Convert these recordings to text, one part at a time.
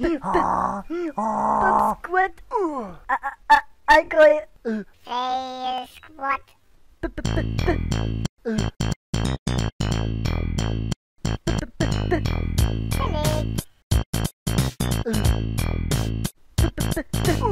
Bump squat. I, I, I call it. Fail Squad. Click.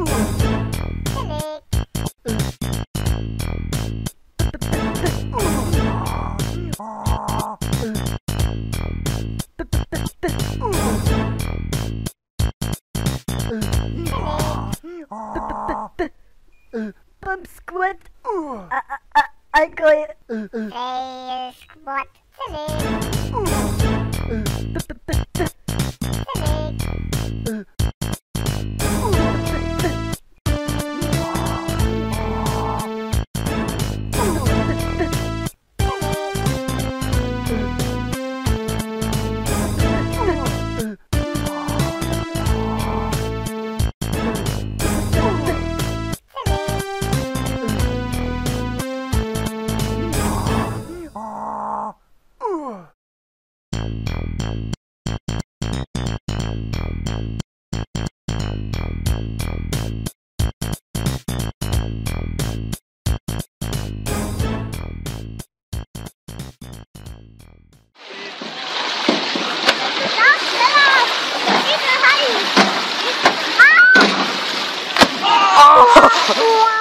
Bump squat. I, I, I, I call it. Uh, uh, Fail Squad. 먹고싶다먹고싶다먹 고.